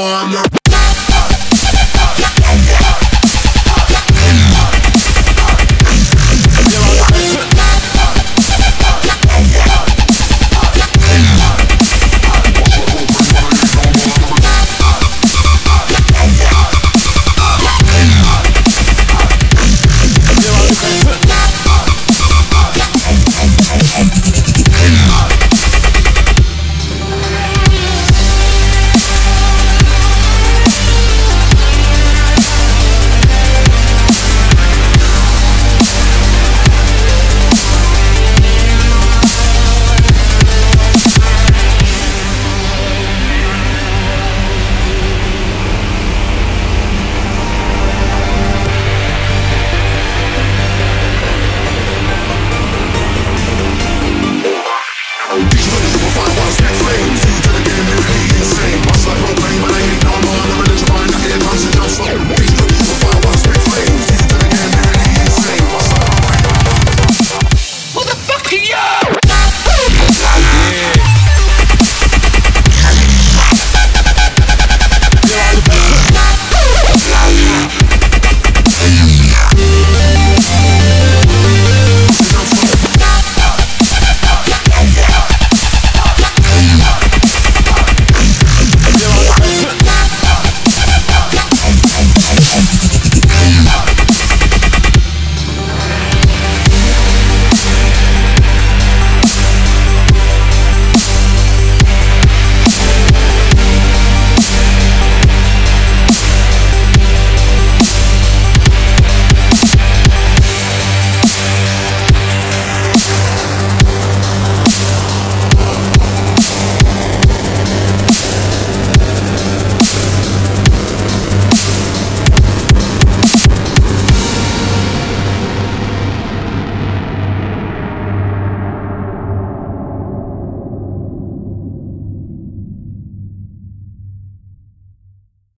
arm.